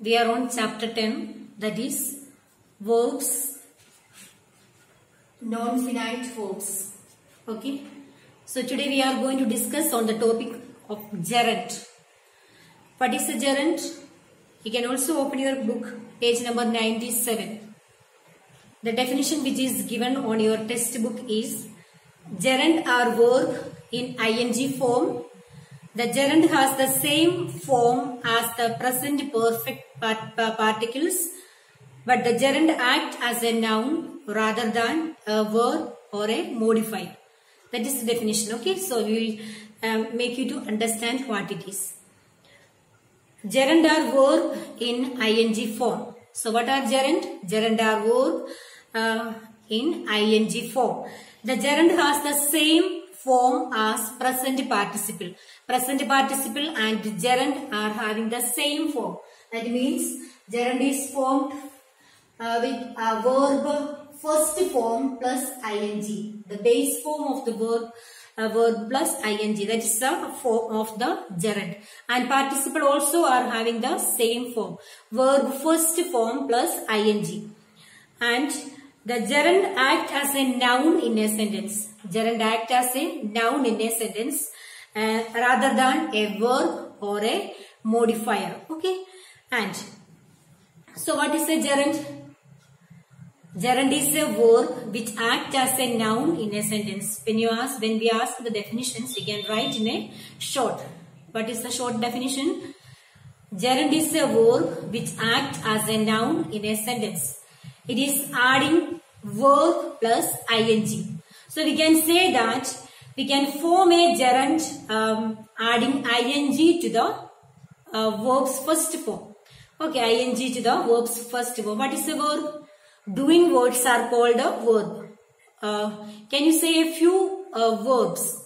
we are on chapter 10 that is verbs, non-finite verbs. Okay. So today we are going to discuss on the topic of gerund. What is a gerund? You can also open your book page number 97. The definition which is given on your textbook is gerund are verb in ing form. The gerund has the same form as the present perfect part- particles, but the gerund act as a noun rather than a verb or a modifier. That is the definition. Okay, so we will um, make you to understand what it is. Gerund are verb in ing form. So what are gerund? Gerund are verb uh, in ing form. The gerund has the same form as present participle. Present participle and gerund are having the same form. That means gerund is formed uh, with a verb first form plus ing. The base form of the verb uh, verb plus ing. That is the form of the gerund. And participle also are having the same form. Verb first form plus ing. And the gerund act as a noun in a sentence. Gerund act as a noun in a sentence uh, rather than a verb or a modifier. Okay. And so what is a gerund? Gerund is a verb which act as a noun in a sentence. When you ask, when we ask the definitions, we can write in a short. What is the short definition? Gerund is a verb which act as a noun in a sentence. It is adding verb plus ing. So we can say that we can form a gerund um, adding ing to the uh, verb's first form. Okay, ing to the verb's first form. What is a verb? Doing words are called a verb. Uh, can you say a few uh, verbs?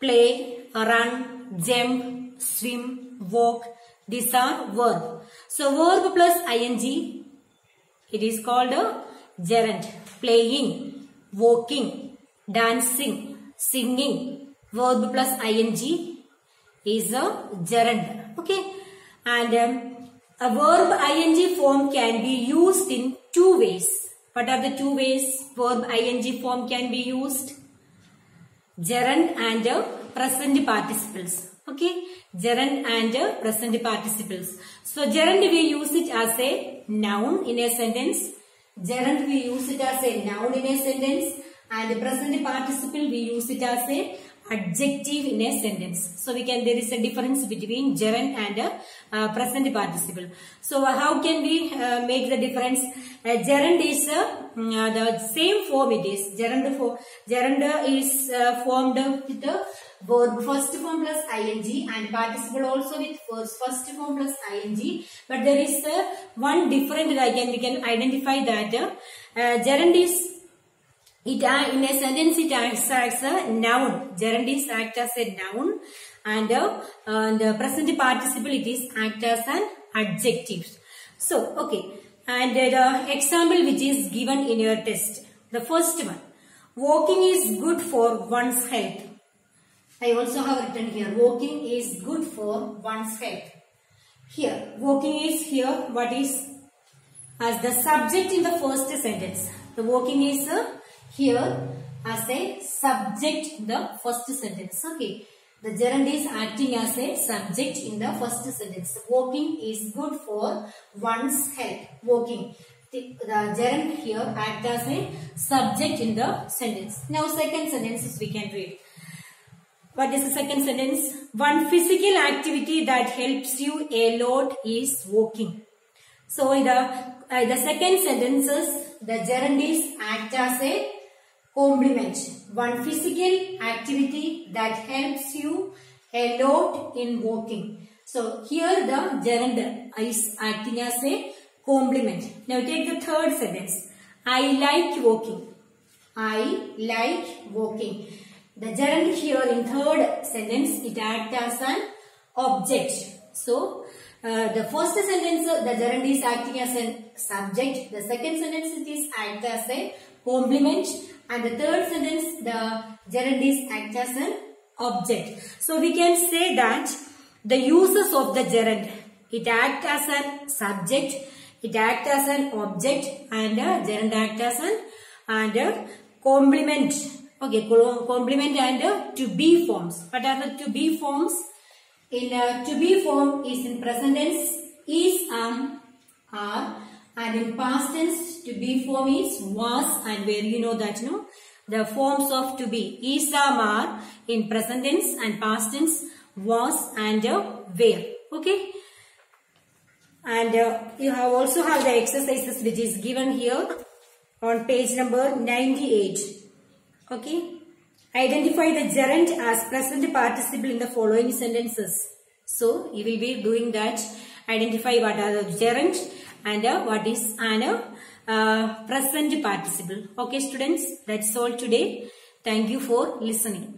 Play, run, jump, swim, walk. These are verb. So verb plus ing, it is called a gerund. Playing, walking, dancing, singing. Verb plus ing is a gerund. Okay. And um, a verb ing form can be used in two ways. What are the two ways verb ing form can be used? Gerund and uh, present participles. Okay. Gerund and uh, present participles. So gerund we use it as a noun in a sentence. Gerund we use it as a noun in a sentence. And present participle we use it as a adjective in a sentence. So we can, there is a difference between gerund and uh, uh, present participle. So uh, how can we uh, make the difference? Uh, gerund is uh, mm, the same form it is. Gerund, for, gerund is uh, formed with the verb first form plus ing and participle also with first, first form plus ing. But there is uh, one different that I can, we can identify that uh, gerund is it uh, in a sentence it acts as a noun. Gerund is act as a noun and uh, the present participle it is act as an adjective. So okay and the example which is given in your test. The first one. Walking is good for one's health. I also have written here walking is good for one's health. Here walking is here what is as the subject in the first sentence. The walking is uh, here as a subject in the first sentence. Okay. The gerund is acting as a subject in the first sentence. Walking is good for one's health. Walking. The, the gerund here acts as a subject in the sentence. Now second sentence we can read. What is the second sentence? One physical activity that helps you a lot is walking. So the, uh, the second sentences, the gerund is act as a complement. One physical activity that helps you a lot in walking. So here the gerund is acting as a complement. Now take the third sentence. I like walking. I like walking. The gerund here in third sentence it acts as an object. So uh, the first sentence uh, the gerund is acting as a subject. The second sentence it is act as a complement and the third sentence the gerund is act as an object. So we can say that the uses of the gerund It acts as a subject, it acts as an object and uh, gerund act as an and uh, complement. Okay, complement and uh, to be forms. What are the to be forms? In uh, to be form is in present tense is am are and in past tense to be form is was and where you know that know the forms of to be is am are in present tense and past tense was and uh, where okay and uh, you have also have the exercises which is given here on page number 98 okay? Identify the gerund as present participle in the following sentences. So you will be doing that. Identify what are the gerund and uh, what is an uh, uh, present participle. Okay students? That's all today. Thank you for listening